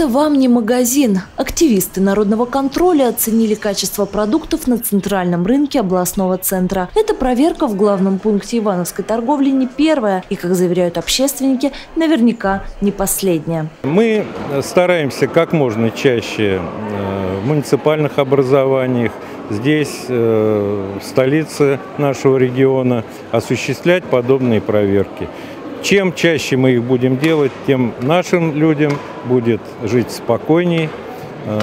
Это вам не магазин. Активисты народного контроля оценили качество продуктов на центральном рынке областного центра. Эта проверка в главном пункте Ивановской торговли не первая и, как заверяют общественники, наверняка не последняя. Мы стараемся как можно чаще э, в муниципальных образованиях, здесь, э, в столице нашего региона, осуществлять подобные проверки. Чем чаще мы их будем делать, тем нашим людям будет жить спокойней э,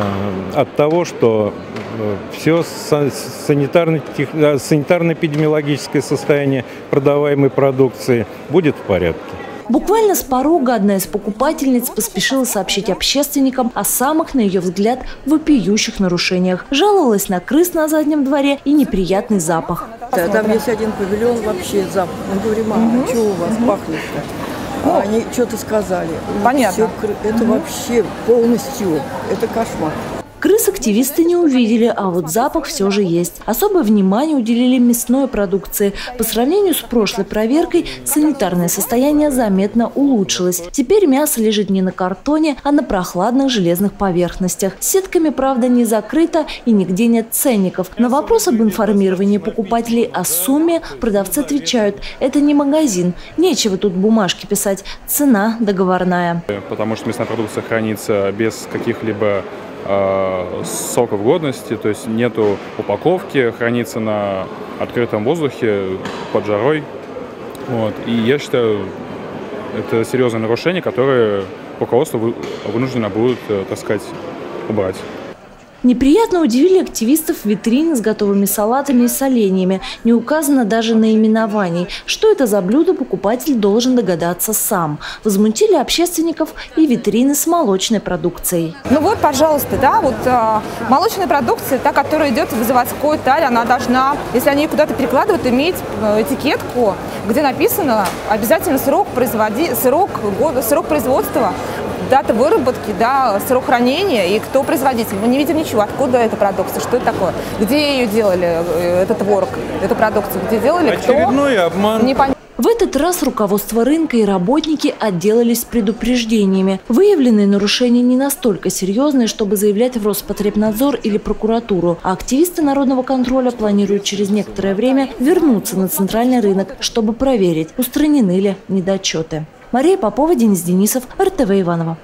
от того, что э, все санитарно-эпидемиологическое состояние продаваемой продукции будет в порядке. Буквально с порога одна из покупательниц поспешила сообщить общественникам о самых, на ее взгляд, вопиющих нарушениях. Жаловалась на крыс на заднем дворе и неприятный запах. Да, там есть один павильон вообще запах. Мы говорим, мама, угу. что у вас пахнет-то? А они что-то сказали. Понятно. Все, это вообще полностью, это кошмар. Крыс активисты не увидели, а вот запах все же есть. Особое внимание уделили мясной продукции. По сравнению с прошлой проверкой, санитарное состояние заметно улучшилось. Теперь мясо лежит не на картоне, а на прохладных железных поверхностях. Сетками, правда, не закрыто и нигде нет ценников. На вопрос об информировании покупателей о сумме продавцы отвечают – это не магазин, нечего тут бумажки писать, цена договорная. Потому что мясная продукция хранится без каких-либо Э, сроков годности, то есть нету упаковки, хранится на открытом воздухе под жарой. Вот. И я считаю, это серьезное нарушение, которое руководство вынуждено будет, э, так сказать, убрать. Неприятно удивили активистов витрины с готовыми салатами и соленьями. Не указано даже наименований. Что это за блюдо, покупатель должен догадаться сам. Возмутили общественников и витрины с молочной продукцией. Ну вот, пожалуйста, да, вот э, молочная продукция, та, которая идет в заводской таре, она должна, если они куда-то перекладывают, иметь э, этикетку, где написано обязательно срок, производи, срок, года, срок производства дата выработки, да, срок хранения и кто производитель. Мы не видим ничего, откуда эта продукция, что это такое, где ее делали, э, этот творог, эту продукцию, где делали, Очередной кто. обман. Непонятно. В этот раз руководство рынка и работники отделались предупреждениями. Выявленные нарушения не настолько серьезные, чтобы заявлять в Роспотребнадзор или прокуратуру, а активисты народного контроля планируют через некоторое время вернуться на центральный рынок, чтобы проверить, устранены ли недочеты. Мария Попова, Денис Денисов, РТВ Иванова.